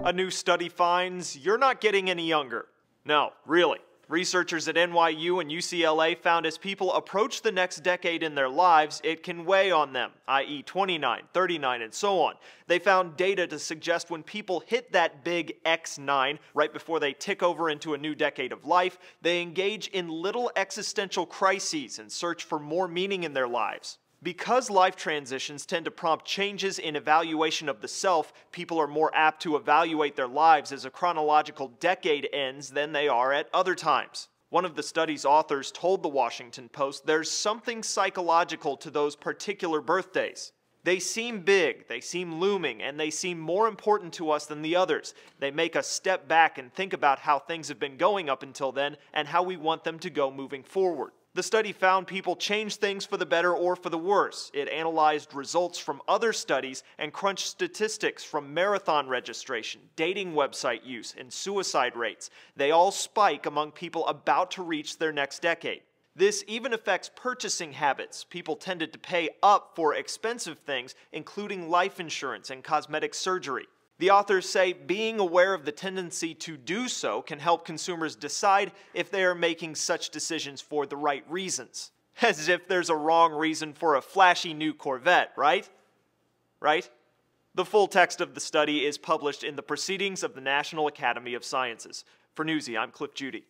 A new study finds you're not getting any younger. No, really. Researchers at NYU and UCLA found as people approach the next decade in their lives, it can weigh on them, i.e., 29, 39, and so on. They found data to suggest when people hit that big X9 right before they tick over into a new decade of life, they engage in little existential crises and search for more meaning in their lives. Because life transitions tend to prompt changes in evaluation of the self, people are more apt to evaluate their lives as a chronological decade ends than they are at other times. One of the study's authors told the Washington Post there's something psychological to those particular birthdays. They seem big, they seem looming, and they seem more important to us than the others. They make us step back and think about how things have been going up until then and how we want them to go moving forward. The study found people change things for the better or for the worse. It analyzed results from other studies and crunched statistics from marathon registration, dating website use, and suicide rates. They all spike among people about to reach their next decade. This even affects purchasing habits. People tended to pay up for expensive things, including life insurance and cosmetic surgery. The authors say being aware of the tendency to do so can help consumers decide if they are making such decisions for the right reasons. As if there's a wrong reason for a flashy new Corvette, right? Right? The full text of the study is published in the Proceedings of the National Academy of Sciences. For Newsy, I'm Cliff Judy.